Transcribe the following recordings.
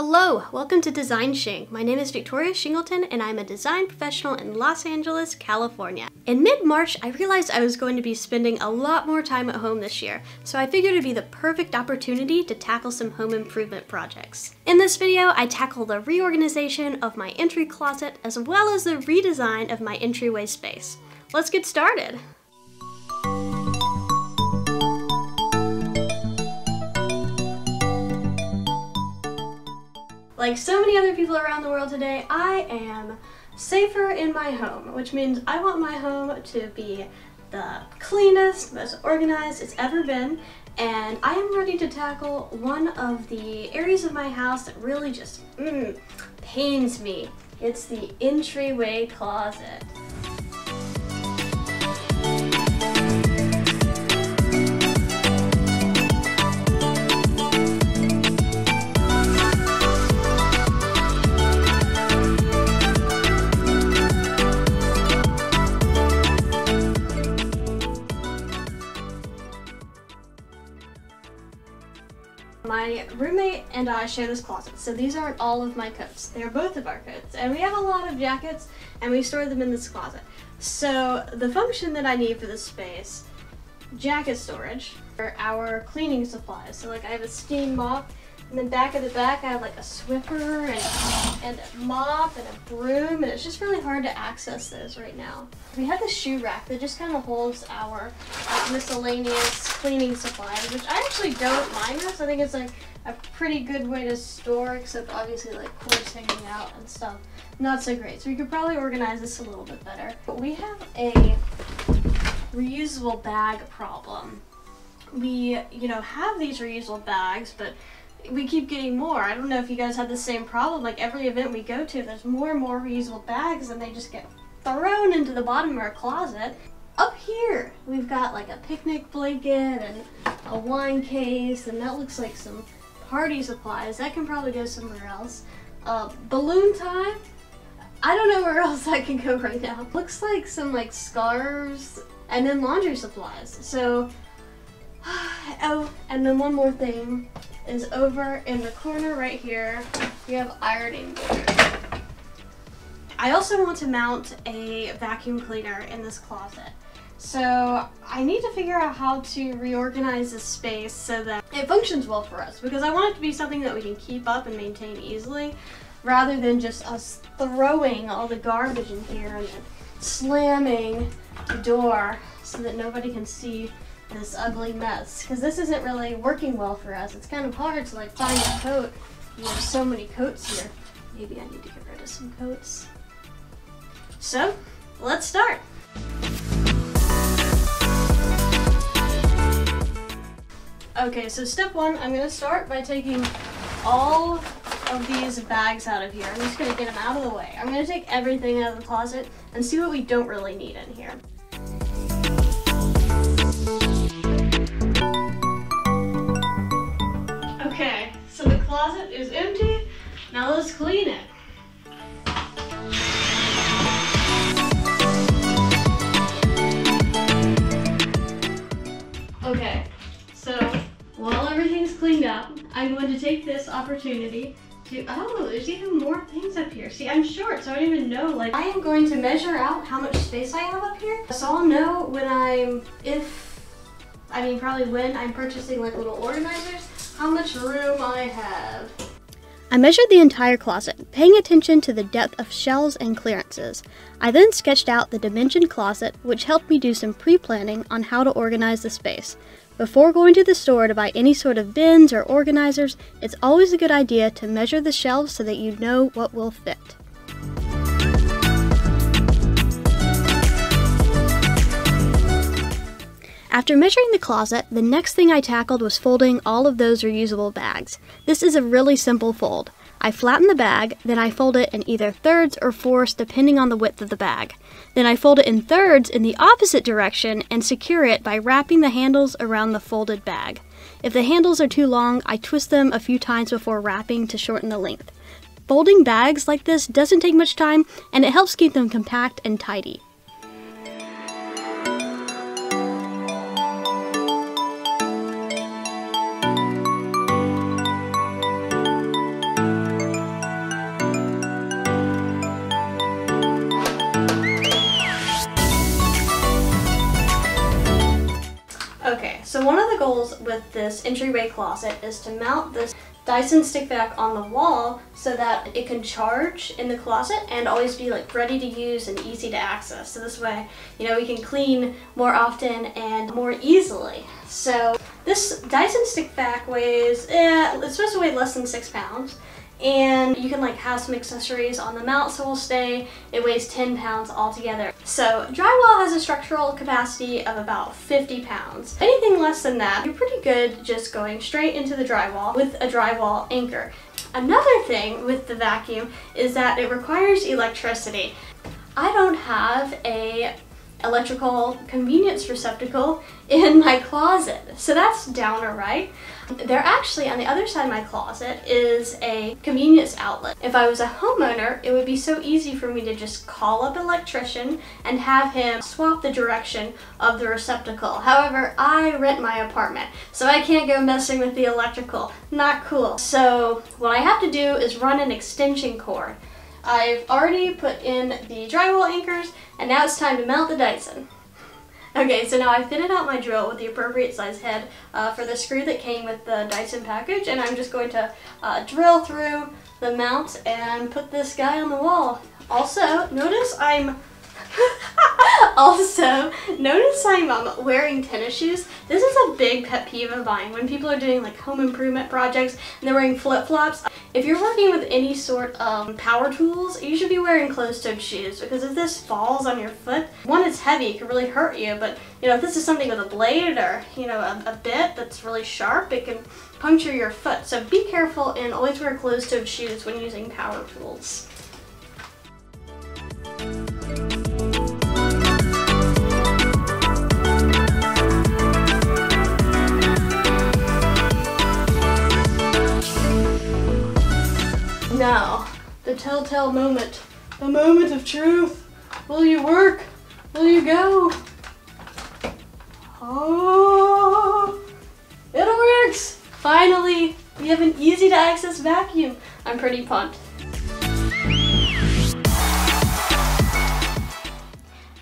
Hello, welcome to Design Shing. My name is Victoria Shingleton and I'm a design professional in Los Angeles, California. In mid-March, I realized I was going to be spending a lot more time at home this year, so I figured it'd be the perfect opportunity to tackle some home improvement projects. In this video, I tackle the reorganization of my entry closet as well as the redesign of my entryway space. Let's get started. Like so many other people around the world today, I am safer in my home, which means I want my home to be the cleanest, most organized it's ever been, and I am ready to tackle one of the areas of my house that really just mm, pains me. It's the entryway closet. My roommate and I share this closet, so these aren't all of my coats. They are both of our coats, and we have a lot of jackets, and we store them in this closet. So the function that I need for this space, jacket storage, for our cleaning supplies. So like I have a steam mop, and then back of the back, I have like a Swiffer and, and a mop and a broom, and it's just really hard to access those right now. We have the shoe rack that just kind of holds our like, miscellaneous cleaning supplies, which I actually don't mind this. I think it's like a pretty good way to store, except obviously like clothes hanging out and stuff. Not so great. So we could probably organize this a little bit better. But we have a reusable bag problem. We, you know, have these reusable bags, but we keep getting more. I don't know if you guys have the same problem. Like every event we go to, there's more and more reusable bags and they just get thrown into the bottom of our closet. Up here, we've got like a picnic blanket and a wine case and that looks like some party supplies. That can probably go somewhere else. Uh, balloon time. I don't know where else that can go right now. Looks like some like scarves and then laundry supplies. So, oh, and then one more thing is over in the corner right here. We have ironing board. I also want to mount a vacuum cleaner in this closet. So I need to figure out how to reorganize this space so that it functions well for us because I want it to be something that we can keep up and maintain easily rather than just us throwing all the garbage in here and slamming the door so that nobody can see this ugly mess because this isn't really working well for us. It's kind of hard to like find a coat. There's so many coats here. Maybe I need to get rid of some coats. So, let's start. Okay, so step one, I'm gonna start by taking all of these bags out of here. I'm just gonna get them out of the way. I'm gonna take everything out of the closet and see what we don't really need in here. Okay, so the closet is empty. Now let's clean it. Okay, so while everything's cleaned up, I'm going to take this opportunity to, oh, there's even more things up here. See, I'm short, so I don't even know, like, I am going to measure out how much space I have up here. So I'll know when I'm, if, I mean, probably when I'm purchasing like little organizers, how much room I have. I measured the entire closet, paying attention to the depth of shelves and clearances. I then sketched out the dimensioned closet, which helped me do some pre-planning on how to organize the space. Before going to the store to buy any sort of bins or organizers, it's always a good idea to measure the shelves so that you know what will fit. After measuring the closet, the next thing I tackled was folding all of those reusable bags. This is a really simple fold. I flatten the bag, then I fold it in either thirds or fourths depending on the width of the bag. Then I fold it in thirds in the opposite direction and secure it by wrapping the handles around the folded bag. If the handles are too long, I twist them a few times before wrapping to shorten the length. Folding bags like this doesn't take much time and it helps keep them compact and tidy. Goals with this entryway closet is to mount this Dyson stick vac on the wall so that it can charge in the closet and always be like ready to use and easy to access. So this way, you know, we can clean more often and more easily. So this Dyson stick vac weighs, eh, it's supposed to weigh less than six pounds and you can like have some accessories on the mount so it will stay. It weighs 10 pounds altogether. So drywall has a structural capacity of about 50 pounds. Anything less than that, you're pretty good just going straight into the drywall with a drywall anchor. Another thing with the vacuum is that it requires electricity. I don't have a electrical convenience receptacle in my closet. So that's downer right. There actually, on the other side of my closet, is a convenience outlet. If I was a homeowner, it would be so easy for me to just call up an electrician and have him swap the direction of the receptacle. However, I rent my apartment, so I can't go messing with the electrical. Not cool. So what I have to do is run an extension cord. I've already put in the drywall anchors, and now it's time to mount the Dyson. Okay, so now I've fitted out my drill with the appropriate size head uh, for the screw that came with the Dyson package, and I'm just going to uh, drill through the mount and put this guy on the wall. Also, notice I'm also, notice I'm um, wearing tennis shoes. This is a big pet peeve of mine when people are doing like home improvement projects and they're wearing flip-flops. If you're working with any sort of power tools, you should be wearing closed-toed shoes because if this falls on your foot, one, it's heavy, it can really hurt you, but you know, if this is something with a blade or, you know, a, a bit that's really sharp, it can puncture your foot. So be careful and always wear closed-toed shoes when using power tools. Now, the telltale moment. The moment of truth. Will you work? Will you go? Oh, it works! Finally, we have an easy to access vacuum. I'm pretty pumped.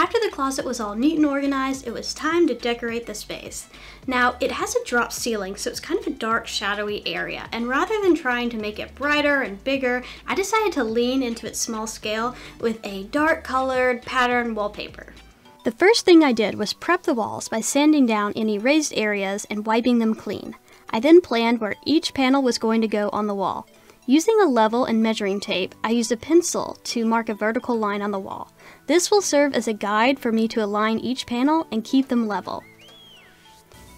After the closet was all neat and organized, it was time to decorate the space. Now, it has a drop ceiling, so it's kind of a dark, shadowy area, and rather than trying to make it brighter and bigger, I decided to lean into its small scale with a dark colored pattern wallpaper. The first thing I did was prep the walls by sanding down any raised areas and wiping them clean. I then planned where each panel was going to go on the wall. Using a level and measuring tape, I used a pencil to mark a vertical line on the wall. This will serve as a guide for me to align each panel and keep them level.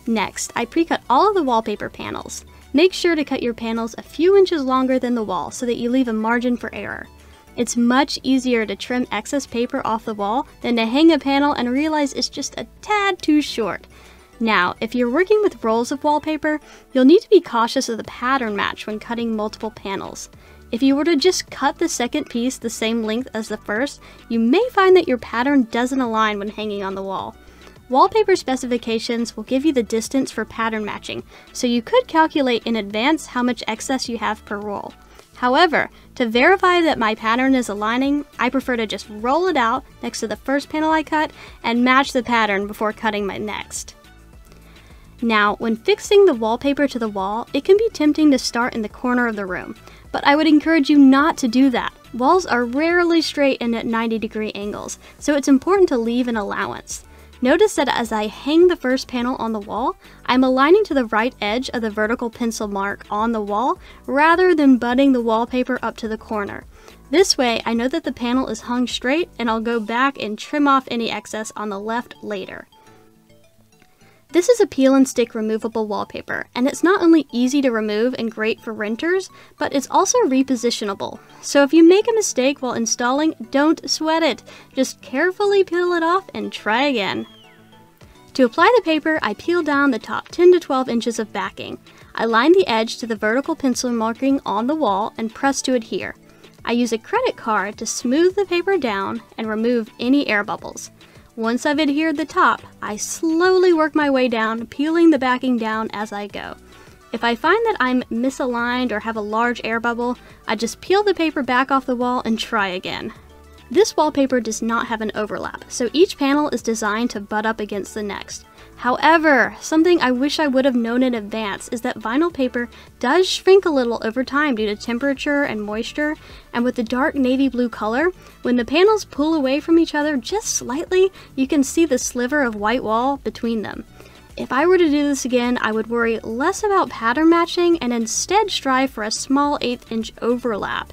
Next, I pre-cut all of the wallpaper panels. Make sure to cut your panels a few inches longer than the wall so that you leave a margin for error. It's much easier to trim excess paper off the wall than to hang a panel and realize it's just a tad too short. Now, if you're working with rolls of wallpaper, you'll need to be cautious of the pattern match when cutting multiple panels. If you were to just cut the second piece the same length as the first, you may find that your pattern doesn't align when hanging on the wall. Wallpaper specifications will give you the distance for pattern matching, so you could calculate in advance how much excess you have per roll. However, to verify that my pattern is aligning, I prefer to just roll it out next to the first panel I cut and match the pattern before cutting my next. Now, when fixing the wallpaper to the wall, it can be tempting to start in the corner of the room but I would encourage you not to do that. Walls are rarely straight and at 90 degree angles, so it's important to leave an allowance. Notice that as I hang the first panel on the wall, I'm aligning to the right edge of the vertical pencil mark on the wall rather than butting the wallpaper up to the corner. This way, I know that the panel is hung straight and I'll go back and trim off any excess on the left later. This is a peel and stick removable wallpaper, and it's not only easy to remove and great for renters, but it's also repositionable. So if you make a mistake while installing, don't sweat it. Just carefully peel it off and try again. To apply the paper, I peel down the top 10 to 12 inches of backing. I line the edge to the vertical pencil marking on the wall and press to adhere. I use a credit card to smooth the paper down and remove any air bubbles. Once I've adhered the top, I slowly work my way down, peeling the backing down as I go. If I find that I'm misaligned or have a large air bubble, I just peel the paper back off the wall and try again. This wallpaper does not have an overlap, so each panel is designed to butt up against the next. However, something I wish I would have known in advance is that vinyl paper does shrink a little over time due to temperature and moisture, and with the dark navy blue color, when the panels pull away from each other just slightly, you can see the sliver of white wall between them. If I were to do this again, I would worry less about pattern matching and instead strive for a small eighth inch overlap.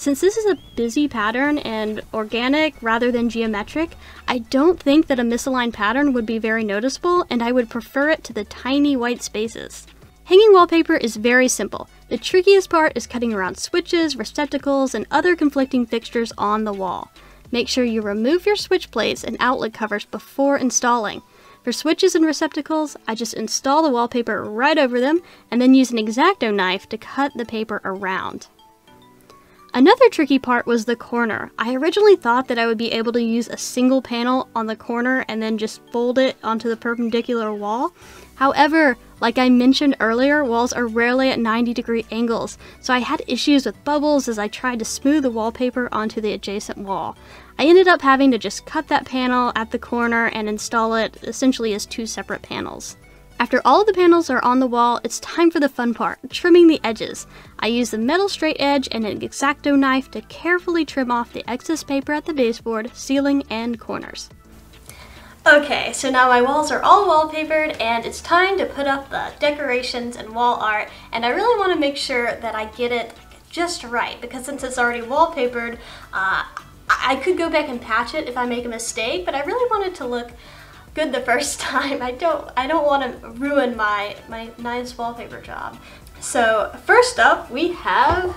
Since this is a busy pattern and organic rather than geometric, I don't think that a misaligned pattern would be very noticeable and I would prefer it to the tiny white spaces. Hanging wallpaper is very simple. The trickiest part is cutting around switches, receptacles, and other conflicting fixtures on the wall. Make sure you remove your switch plates and outlet covers before installing. For switches and receptacles, I just install the wallpaper right over them and then use an X-Acto knife to cut the paper around. Another tricky part was the corner. I originally thought that I would be able to use a single panel on the corner and then just fold it onto the perpendicular wall. However, like I mentioned earlier, walls are rarely at 90 degree angles, so I had issues with bubbles as I tried to smooth the wallpaper onto the adjacent wall. I ended up having to just cut that panel at the corner and install it essentially as two separate panels. After all the panels are on the wall, it's time for the fun part, trimming the edges. I use the metal straight edge and an X-Acto knife to carefully trim off the excess paper at the baseboard, ceiling, and corners. Okay, so now my walls are all wallpapered and it's time to put up the decorations and wall art and I really want to make sure that I get it just right because since it's already wallpapered, uh, I could go back and patch it if I make a mistake, but I really want it to look good the first time. I don't I don't want to ruin my my nice wallpaper job. So first up we have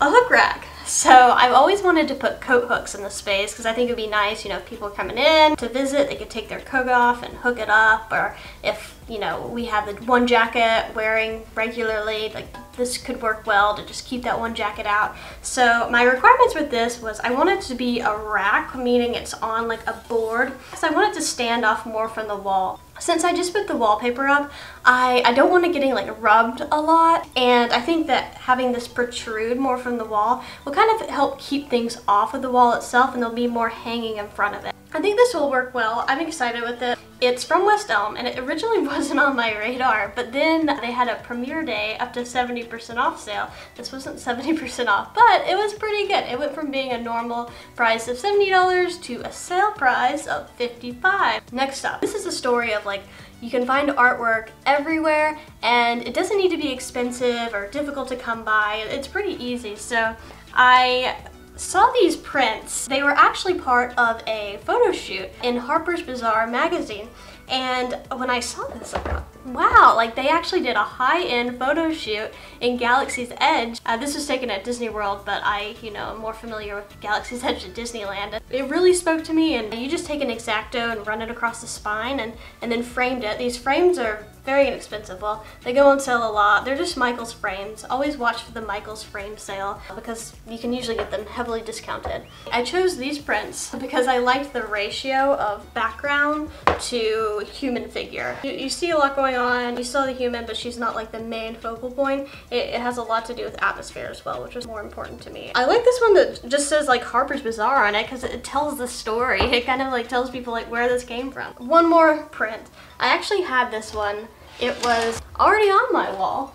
a hook rack. So I've always wanted to put coat hooks in the space because I think it would be nice, you know, if people are coming in to visit, they could take their coat off and hook it up. Or if, you know, we have the one jacket wearing regularly, like this could work well to just keep that one jacket out. So my requirements with this was I want it to be a rack, meaning it's on like a board, because I want it to stand off more from the wall. Since I just put the wallpaper up, I, I don't want it getting like rubbed a lot and I think that having this protrude more from the wall will kind of help keep things off of the wall itself and there'll be more hanging in front of it. I think this will work well. I'm excited with it. It's from West Elm and it originally wasn't on my radar, but then they had a premiere day up to 70% off sale. This wasn't 70% off, but it was pretty good. It went from being a normal price of $70 to a sale price of 55 Next up, this is a story of like you can find artwork everywhere and it doesn't need to be expensive or difficult to come by. It's pretty easy. So I saw these prints. They were actually part of a photo shoot in Harper's Bazaar magazine. And when I saw this, I thought, wow, like they actually did a high-end photo shoot in Galaxy's Edge. Uh, this was taken at Disney World, but I, you know, am more familiar with Galaxy's Edge at Disneyland. It really spoke to me, and you just take an X-Acto and run it across the spine and, and then framed it. These frames are very inexpensive. Well, they go on sale a lot. They're just Michaels frames. Always watch for the Michaels frame sale because you can usually get them heavily discounted. I chose these prints because I liked the ratio of background to human figure. You, you see a lot going on. You saw the human, but she's not like the main focal point. It, it has a lot to do with atmosphere as well, which was more important to me. I like this one that just says like Harper's Bazaar on it because it tells the story. It kind of like tells people like where this came from. One more print. I actually had this one it was already on my wall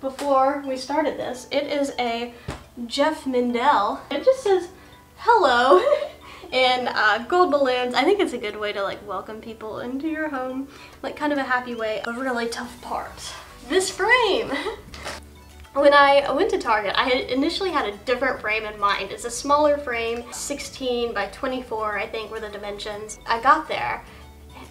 before we started this. It is a Jeff Mindell. It just says, hello, in uh, gold balloons. I think it's a good way to like welcome people into your home. Like kind of a happy way. A really tough part. This frame. When I went to Target, I had initially had a different frame in mind. It's a smaller frame, 16 by 24 I think were the dimensions. I got there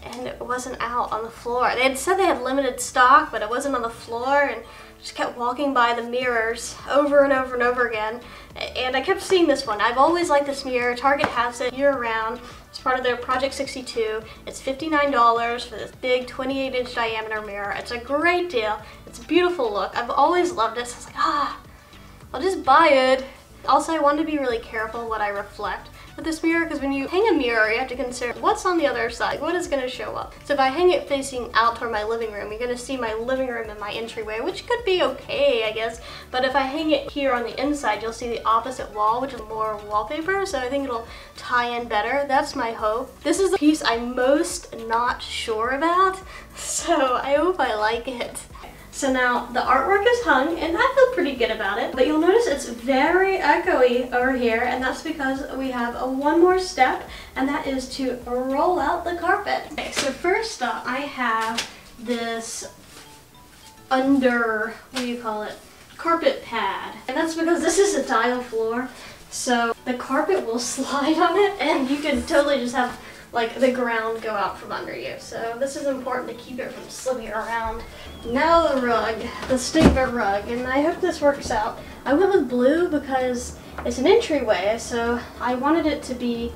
and it wasn't out on the floor. They had said they had limited stock, but it wasn't on the floor, and just kept walking by the mirrors over and over and over again. And I kept seeing this one. I've always liked this mirror. Target has it year round. It's part of their Project 62. It's $59 for this big 28 inch diameter mirror. It's a great deal. It's a beautiful look. I've always loved. So I was like, ah, I'll just buy it. Also, I want to be really careful what I reflect with this mirror because when you hang a mirror, you have to consider what's on the other side, what is gonna show up. So if I hang it facing out toward my living room, you're gonna see my living room and my entryway, which could be okay, I guess. But if I hang it here on the inside, you'll see the opposite wall, which is more wallpaper. So I think it'll tie in better. That's my hope. This is the piece I'm most not sure about. So I hope I like it. So now the artwork is hung and I feel pretty good about it, but you'll notice it's very echoey over here and that's because we have a one more step and that is to roll out the carpet. Okay, so first up I have this under, what do you call it, carpet pad. And that's because this is a tile floor, so the carpet will slide on it and you can totally just have like the ground go out from under you. So this is important to keep it from slipping around. Now the rug, the statement rug, and I hope this works out. I went with blue because it's an entryway, so I wanted it to be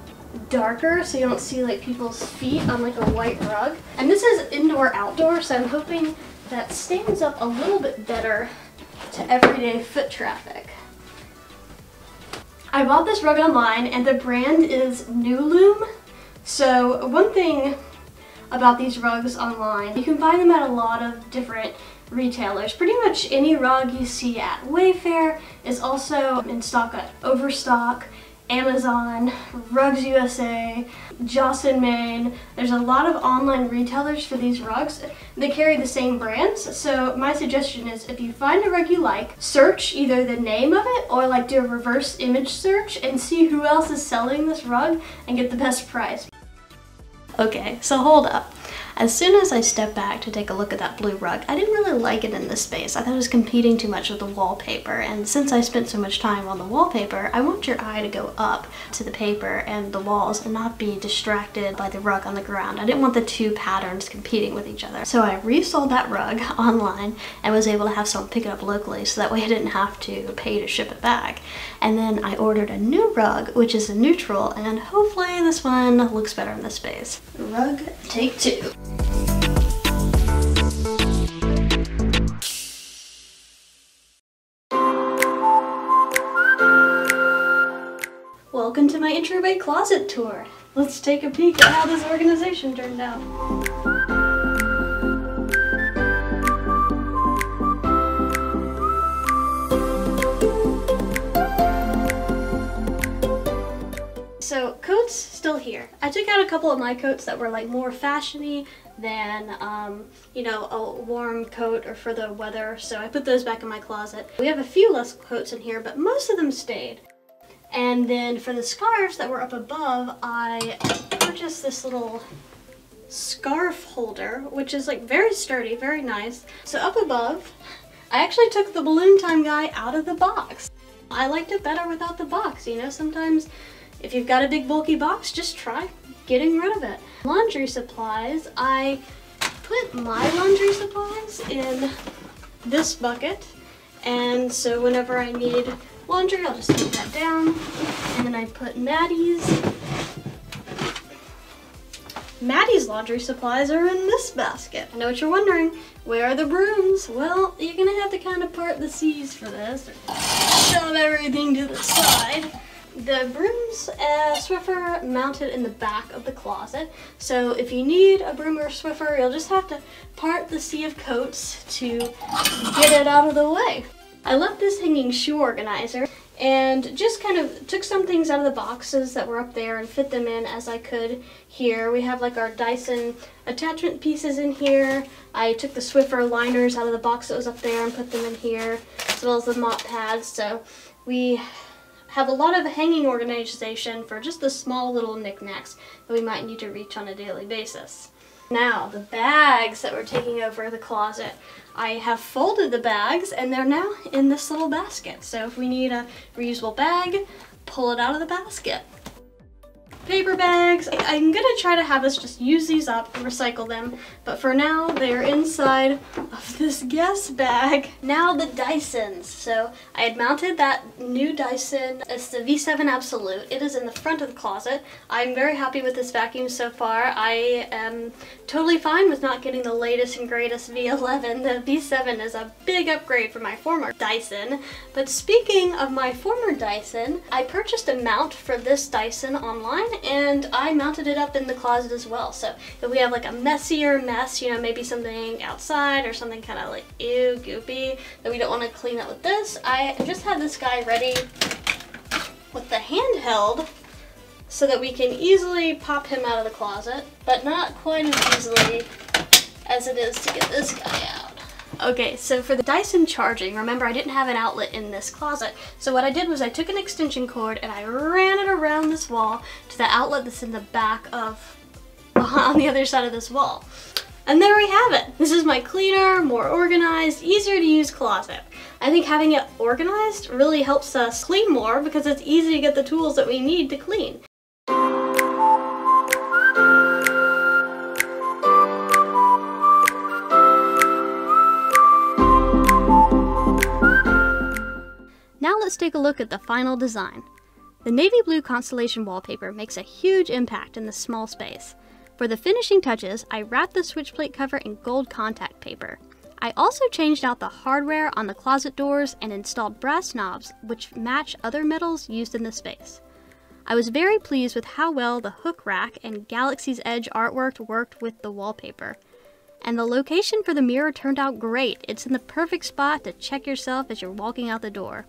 darker so you don't see like people's feet on like a white rug. And this is indoor outdoor, so I'm hoping that stands up a little bit better to everyday foot traffic. I bought this rug online and the brand is nuLOOM. So one thing about these rugs online, you can find them at a lot of different retailers. Pretty much any rug you see at Wayfair is also in stock at Overstock, Amazon, Rugs USA, Joss & Main. There's a lot of online retailers for these rugs. They carry the same brands, so my suggestion is if you find a rug you like, search either the name of it or like do a reverse image search and see who else is selling this rug and get the best price. Okay, so hold up. As soon as I stepped back to take a look at that blue rug, I didn't really like it in this space. I thought it was competing too much with the wallpaper, and since I spent so much time on the wallpaper, I want your eye to go up to the paper and the walls and not be distracted by the rug on the ground. I didn't want the two patterns competing with each other. So I resold that rug online and was able to have someone pick it up locally so that way I didn't have to pay to ship it back. And then I ordered a new rug, which is a neutral, and hopefully this one looks better in this space. Rug take two. Welcome to my entryway closet tour. Let's take a peek at how this organization turned out. Here. I took out a couple of my coats that were like more fashiony than um, you know a warm coat or for the weather so I put those back in my closet. We have a few less coats in here but most of them stayed. And then for the scarves that were up above I purchased this little scarf holder which is like very sturdy, very nice. So up above I actually took the Balloon Time guy out of the box. I liked it better without the box, you know, sometimes if you've got a big bulky box, just try getting rid of it. Laundry supplies, I put my laundry supplies in this bucket. And so whenever I need laundry, I'll just put that down. And then I put Maddie's. Maddie's laundry supplies are in this basket. I know what you're wondering. Where are the brooms? Well, you're gonna have to kind of part the seas for this. Shove everything to the side. The broom's uh, Swiffer mounted in the back of the closet. So if you need a broom or Swiffer, you'll just have to part the sea of coats to get it out of the way. I left this hanging shoe organizer and just kind of took some things out of the boxes that were up there and fit them in as I could here. We have like our Dyson attachment pieces in here. I took the Swiffer liners out of the box that was up there and put them in here, as well as the mop pads. So we have a lot of hanging organization for just the small little knickknacks that we might need to reach on a daily basis. Now, the bags that we're taking over the closet. I have folded the bags and they're now in this little basket. So if we need a reusable bag, pull it out of the basket. Paper bags. I'm gonna try to have us just use these up and recycle them, but for now they're inside of this guest bag. Now the Dysons. So I had mounted that new Dyson. It's the V7 Absolute. It is in the front of the closet. I'm very happy with this vacuum so far. I am totally fine with not getting the latest and greatest V11. The V7 is a big upgrade from my former Dyson. But speaking of my former Dyson, I purchased a mount for this Dyson online and I mounted it up in the closet as well. So if we have like a messier mess, you know, maybe something outside or something kind of like ew, goopy that we don't want to clean up with this, I just have this guy ready with the handheld so that we can easily pop him out of the closet, but not quite as easily as it is to get this guy out. Okay, so for the Dyson charging, remember I didn't have an outlet in this closet. So what I did was I took an extension cord and I ran it around this wall to the outlet that's in the back of, on the other side of this wall. And there we have it. This is my cleaner, more organized, easier to use closet. I think having it organized really helps us clean more because it's easy to get the tools that we need to clean. Let's take a look at the final design. The navy blue constellation wallpaper makes a huge impact in this small space. For the finishing touches, I wrapped the switch plate cover in gold contact paper. I also changed out the hardware on the closet doors and installed brass knobs which match other metals used in the space. I was very pleased with how well the hook rack and Galaxy's Edge artwork worked with the wallpaper. And the location for the mirror turned out great. It's in the perfect spot to check yourself as you're walking out the door.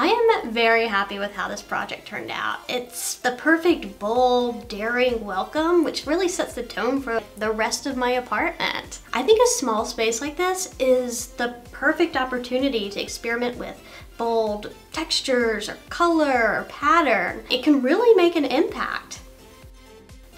I am very happy with how this project turned out. It's the perfect, bold, daring welcome, which really sets the tone for the rest of my apartment. I think a small space like this is the perfect opportunity to experiment with bold textures or color or pattern. It can really make an impact.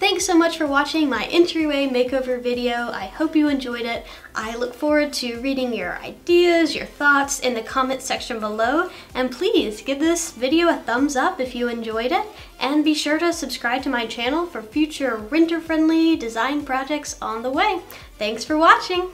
Thanks so much for watching my entryway makeover video. I hope you enjoyed it. I look forward to reading your ideas, your thoughts in the comment section below. And please give this video a thumbs up if you enjoyed it. And be sure to subscribe to my channel for future renter-friendly design projects on the way. Thanks for watching!